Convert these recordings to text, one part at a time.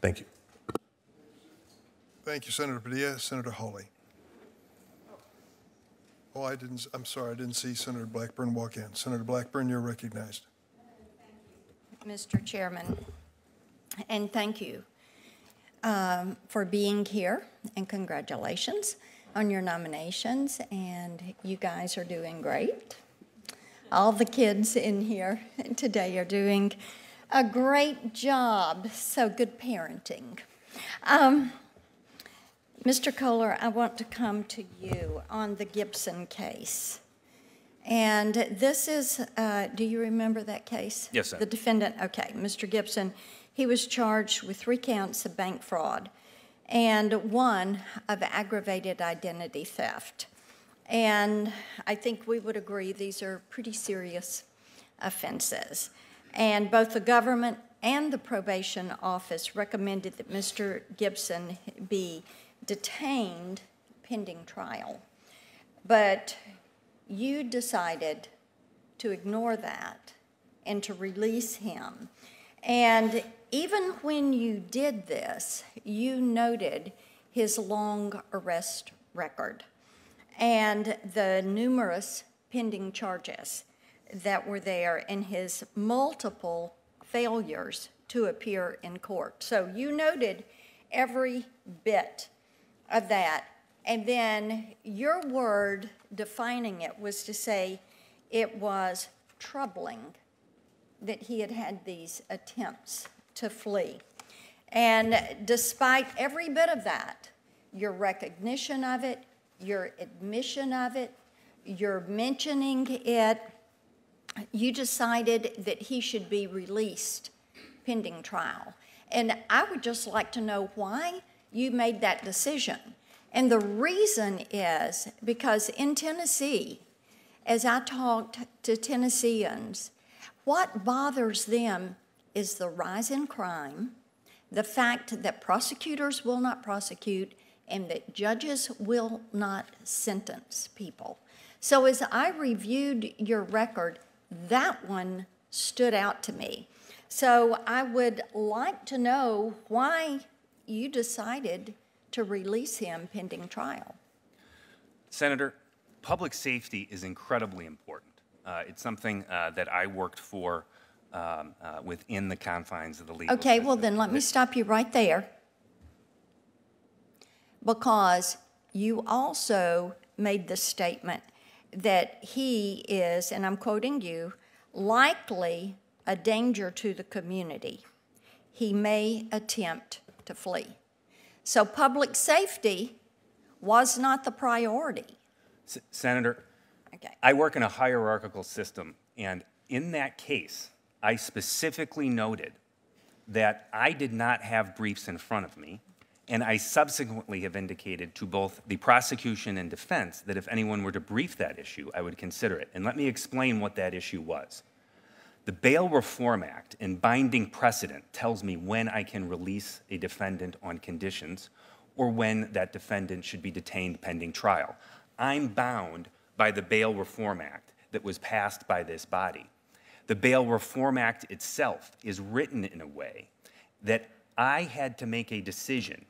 Thank you. Thank you, Senator Padilla. Senator Hawley. Oh, I didn't, I'm sorry, I didn't see Senator Blackburn walk in. Senator Blackburn, you're recognized. Mr. Chairman, and thank you um, for being here, and congratulations on your nominations, and you guys are doing great. All the kids in here today are doing a great job, so good parenting. Um, Mr. Kolar, I want to come to you on the Gibson case. And this is, uh, do you remember that case? Yes, sir. The defendant, okay, Mr. Gibson, he was charged with three counts of bank fraud and one of aggravated identity theft. And I think we would agree these are pretty serious offenses. And both the government and the probation office recommended that Mr. Gibson be detained pending trial. But you decided to ignore that and to release him. And even when you did this, you noted his long arrest record and the numerous pending charges that were there and his multiple failures to appear in court. So you noted every bit of that. And then your word defining it was to say it was troubling that he had had these attempts to flee. And despite every bit of that, your recognition of it, your admission of it, your mentioning it, you decided that he should be released pending trial. And I would just like to know why you made that decision. And the reason is because in Tennessee, as I talked to Tennesseans, what bothers them is the rise in crime, the fact that prosecutors will not prosecute, and that judges will not sentence people. So as I reviewed your record, that one stood out to me. So I would like to know why you decided to release him pending trial. Senator, public safety is incredibly important. Uh, it's something uh, that I worked for um, uh, within the confines of the legal Okay, system. well then let me stop you right there. Because you also made the statement that he is, and I'm quoting you, likely a danger to the community. He may attempt to flee. So public safety was not the priority. S- Senator, Okay. I work in a hierarchical system, and in that case, I specifically noted that I did not have briefs in front of me, and I subsequently have indicated to both the prosecution and defense that if anyone were to brief that issue, I would consider it. And let me explain what that issue was. The Bail Reform Act and binding precedent tells me when I can release a defendant on conditions or when that defendant should be detained pending trial. I'm bound by the Bail Reform Act that was passed by this body. The Bail Reform Act itself is written in a way that I had to make a decision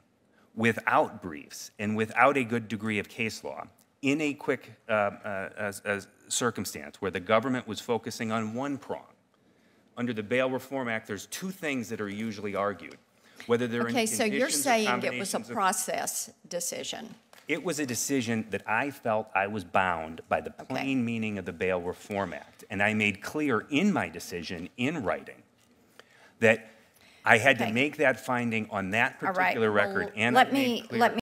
without briefs and without a good degree of case law in a quick uh, uh, as circumstance where the government was focusing on one prong. Under the Bail Reform Act, there's two things that are usually argued, whether they're in Okay, so you're saying it was a combinations of- process decision. it was a decision that I felt I was bound by the plain meaning of the Bail Reform Act. And I made clear in my decision, in writing, that I had to Okay. make that finding on that particular record. and I let made me, clear- let me